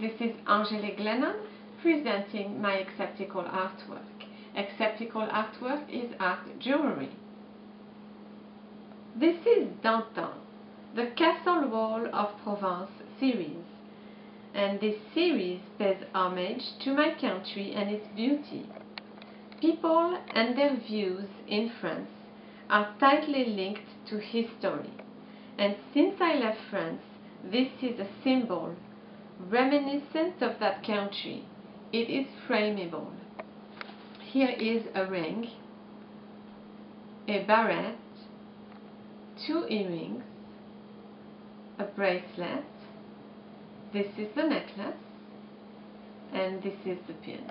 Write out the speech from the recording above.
This is Angelique Glennon presenting my EcCeptical artwork. EcCeptical artwork is art jewelry. This is Dantan, the Castle Wall of Provence series. And this series pays homage to my country and its beauty. People and their views in France are tightly linked to history. And since I left France, this is a symbol reminiscent of that country. It is frameable. Here is a ring, a barrette, two earrings, a bracelet, this is the necklace, and this is the pin.